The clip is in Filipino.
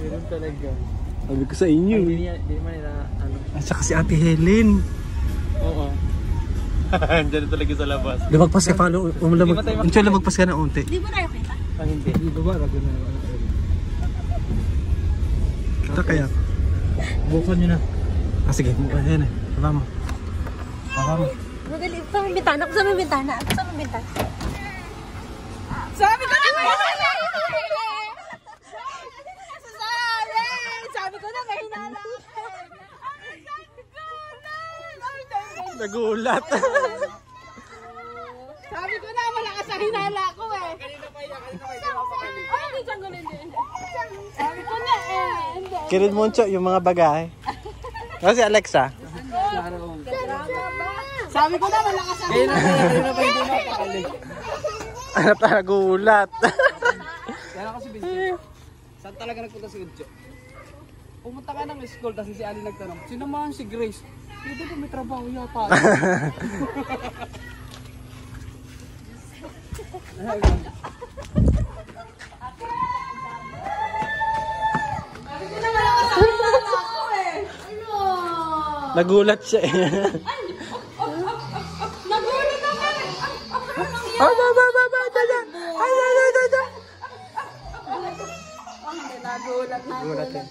Meron talaga. Sabi ko sa inyo. Hindi eh. hindi man nila, ano. At saka si Ate Helen. Oo. Diyan talaga sa labas. Lumagpas ka, follow. Hindi lumag, ba tayo um, Until lumagpas ka na unti. Di ba tayo kita? Ang hindi. Kita kaya. Buksan nyo na. Ah, sige. Ayan eh. Baba mo. Baba mo. Madali. Sa may bintana. Sa may bintana. Sa may bintana. Na, may hinala Nagulat. Sabi ko na, malakas ang hinala ko eh. Kanina pa yan, kanina pa yan. Ay, hindi dyan ganun din. Sabi ko na eh. Kirin mo Uncho, yung mga bagay. Kasi Alexa. Sabi ko na, malakas ang Kanina pa yan, kanina pa hindi mapakali. Ano ta nagulat. Kaya kasi busy. Saan talaga nagpunta si Udjo? pumunta ka ng school kasi si Ali nagtanong, sinamahan si Grace. Hindi ko may trabaho yata. Nagulat siya eh. Nagulat ako eh. Oh, ba, ba, ba, ba, ba, ba. Ay, ay, ay, ay, ay. Nagulat, nagulat.